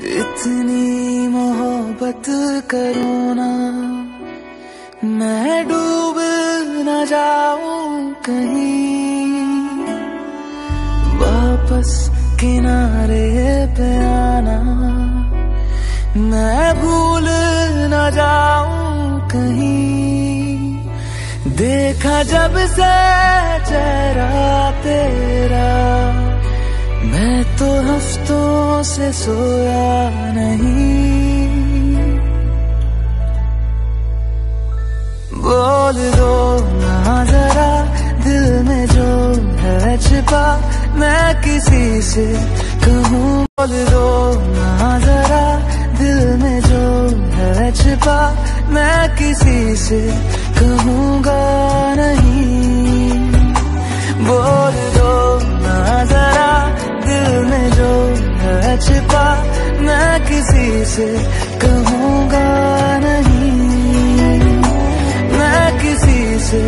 इतनी मोहब्बत करो ना, मैं डूब न जाऊँ कहीं। वापस किनारे पे आना, मैं भूल न जाऊँ कहीं। देखा जब से चेहरा तो हफ्तों से सोया नहीं। बोल दो ना जरा, दिल में जो है छिपा, मैं किसी से कहूँ, बोल दो ना जरा, दिल में जो है छिपा, मैं किसी से कहूँगा। छिपा मैं किसी से कहूँगा नहीं। मैं किसी से